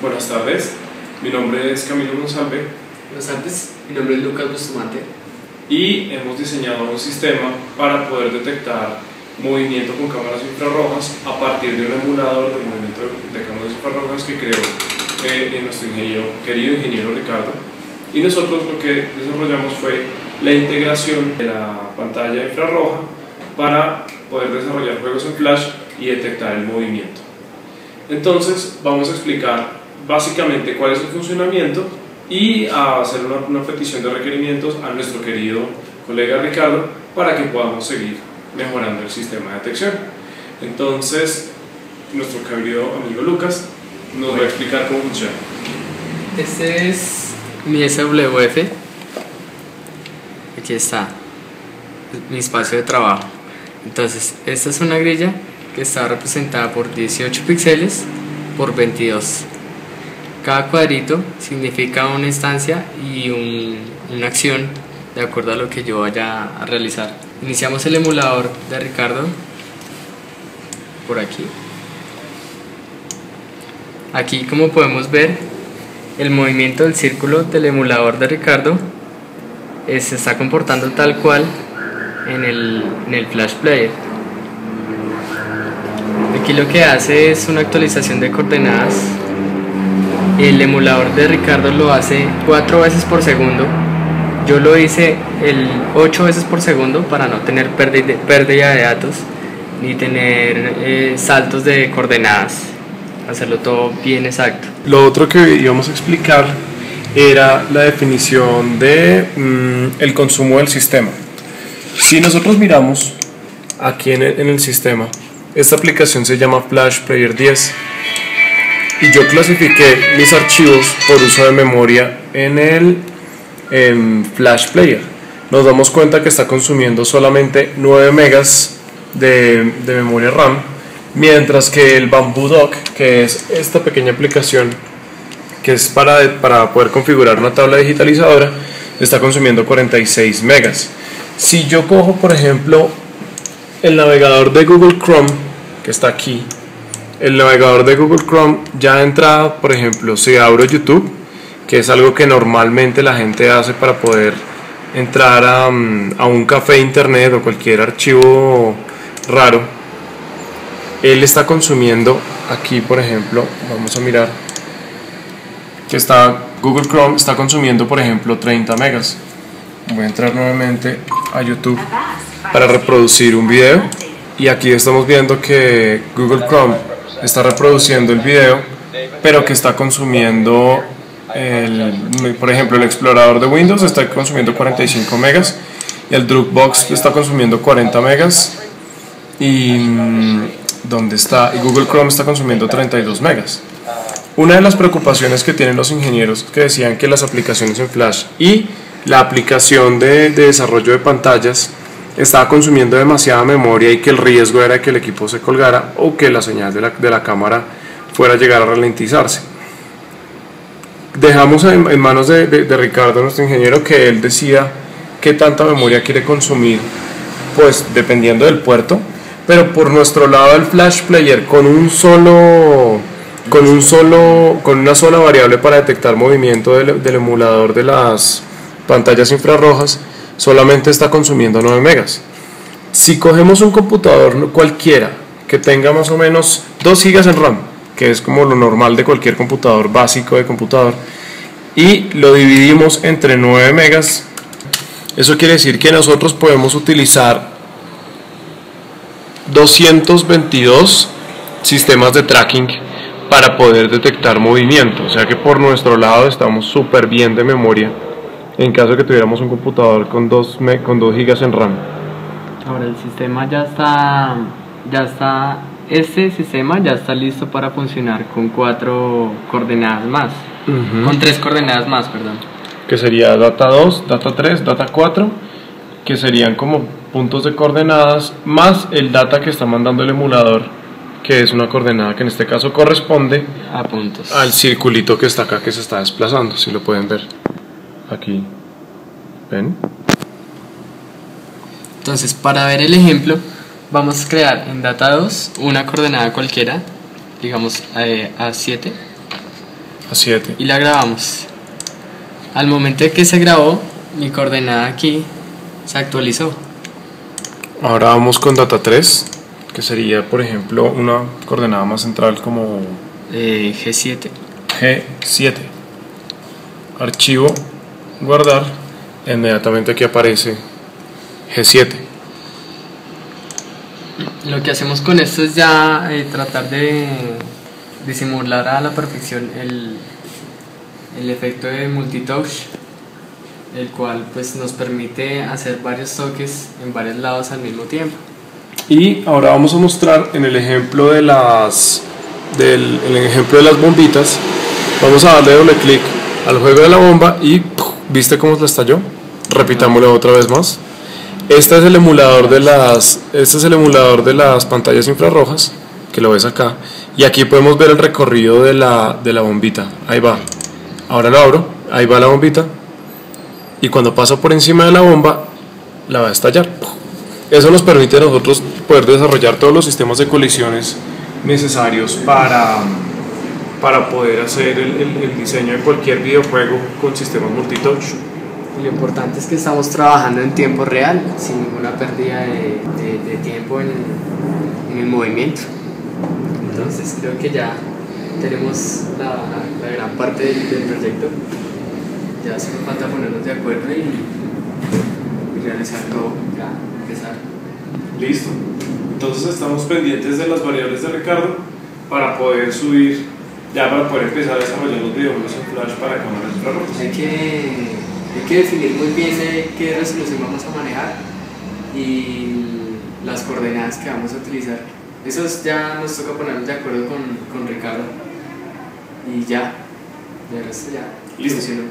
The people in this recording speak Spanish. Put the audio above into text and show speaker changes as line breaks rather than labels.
Buenas tardes, mi nombre es Camilo González
Buenas tardes, mi nombre es Lucas Bustamante.
y hemos diseñado un sistema para poder detectar movimiento con cámaras infrarrojas a partir de un emulador de movimiento de cámaras infrarrojas que creó eh, nuestro ingeniero, querido ingeniero Ricardo. Y nosotros lo que desarrollamos fue la integración de la pantalla infrarroja para poder desarrollar juegos en flash y detectar el movimiento. Entonces vamos a explicar básicamente cuál es el funcionamiento y a hacer una, una petición de requerimientos a nuestro querido colega Ricardo para que podamos seguir mejorando el sistema de detección. Entonces, nuestro querido amigo Lucas nos va a explicar cómo funciona.
Este es mi SWF. Aquí está mi espacio de trabajo. Entonces, esta es una grilla que está representada por 18 píxeles por 22. Cada cuadrito significa una instancia y un- una acción de acuerdo a lo que yo vaya a realizar. Iniciamos el emulador de Ricardo por aquí. Aquí como podemos ver el movimiento del círculo del emulador de Ricardo se está comportando tal cual en el, en el Flash Player. Aquí lo que hace es una actualización de coordenadas. El emulador de Ricardo lo hace cuatro veces por segundo. Yo lo hice el 8 veces por segundo para no tener pérdida de datos ni tener eh, saltos de coordenadas. Hacerlo todo bien exacto.
Lo otro que íbamos a explicar era la definición de mm, el consumo del sistema. Si nosotros miramos aquí en en el sistema, esta aplicación se llama Flash Player 10 y yo clasifiqué mis archivos por uso de memoria en el en Flash Player. Nos damos cuenta que está consumiendo solamente 9 megas de, de memoria RAM, mientras que el Bamboo Dock, que es esta pequeña aplicación que es para, para poder configurar una tabla digitalizadora, está consumiendo 46 megas. Si yo cojo, por ejemplo, el navegador de Google Chrome, que está aquí, el navegador de Google Chrome, ya de entrada, por ejemplo, si abro YouTube, que es algo que normalmente la gente hace para poder entrar a, mm, a un café internet o cualquier archivo raro, él está consumiendo aquí, por ejemplo, vamos a mirar, que está Google Chrome está consumiendo, por ejemplo, 30 megas. Voy a entrar nuevamente a YouTube para reproducir un video y aquí estamos viendo que Google Chrome está reproduciendo el video, pero que está consumiendo, el, por ejemplo, el explorador de Windows está consumiendo 45 megas y el Dropbox está consumiendo 40 megas y mm, ¿dónde está? Y Google Chrome está consumiendo 32 megas. Una de las preocupaciones que tienen los ingenieros que decían que las aplicaciones en Flash y la aplicación de, de desarrollo de pantallas estaba consumiendo demasiada memoria y que el riesgo era que el equipo se colgara o que la señal de la, de la cámara fuera a llegar a ralentizarse. Dejamos en, manos de, de- de Ricardo, nuestro ingeniero, que él decida qué tanta memoria quiere consumir, pues dependiendo del puerto, pero por nuestro lado el Flash Player con un solo con un solo con una sola variable para detectar movimiento del, del emulador de las pantallas infrarrojas solamente está consumiendo 9 megas. Si cogemos un computador cualquiera que tenga más o menos 2 gigas en RAM, que es como lo normal de cualquier computador básico de computador, y lo dividimos entre 9 megas, eso quiere decir que nosotros podemos utilizar 222 sistemas de tracking para poder detectar movimiento. O sea que por nuestro lado estamos súper bien de memoria en caso de que tuviéramos un computador con 2 me- con 2 gigas en RAM.
Ahora el sistema ya está, ya está, este sistema ya está listo para funcionar con cuatro coordenadas más, con tres coordenadas más, perdón.
Que sería data 2, data 3, data 4, que serían como puntos de coordenadas más el data que está mandando el emulador, que es una coordenada que en este caso corresponde
A puntos.
al circulito que está acá que se está desplazando, si lo pueden ver. Aquí. ¿Ven?
Entonces, para ver el ejemplo, vamos a crear en data 2 una coordenada cualquiera, digamos eh, A7.
a 7.
y la grabamos. Al momento de que se grabó, mi coordenada aquí se actualizó.
Ahora vamos con data 3, que sería, por ejemplo, una coordenada más central como
Eh, G7.
G7. Archivo, guardar, inmediatamente aquí aparece G7.
Lo que hacemos con esto es ya eh, tratar de, de simular a la perfección el, el efecto de multitouch, el cual pues nos permite hacer varios toques en varios lados al mismo tiempo.
Y ahora vamos a mostrar en el ejemplo de las del en el ejemplo de las bombitas, vamos a darle doble clic al juego de la bomba y ¡puf! ¿Viste cómo se estalló? Repitámoslo otra vez más. Este es el emulador de las este es el emulador de las pantallas infrarrojas, que lo ves acá, y aquí podemos ver el recorrido de la, de la bombita. Ahí va. Ahora lo abro, ahí va la bombita. Y cuando pasa por encima de la bomba, la va a estallar. Eso nos permite a nosotros poder desarrollar todos los sistemas de colisiones necesarios para, para poder hacer el, el- el diseño de cualquier videojuego con sistemas multitouch.
Lo importante es que estamos trabajando en tiempo real, sin ninguna pérdida de, de- de tiempo en, en el movimiento. Entonces creo que ya tenemos la, la gran parte del, del proyecto. Ya solo falta ponernos de acuerdo y, y realizar todo, ya empezar.
Listo. Entonces estamos pendientes de las variables de Ricardo para poder subir, ya para poder empezar a desarrollar los videojuegos en Flash para cámaras infrarrojas.
Hay que, hay que definir muy bien de qué resolución vamos a manejar y las coordenadas que vamos a utilizar. Eso es- ya nos toca ponernos de acuerdo con, con Ricardo y ya, de resto ya
Listo.
funcionó.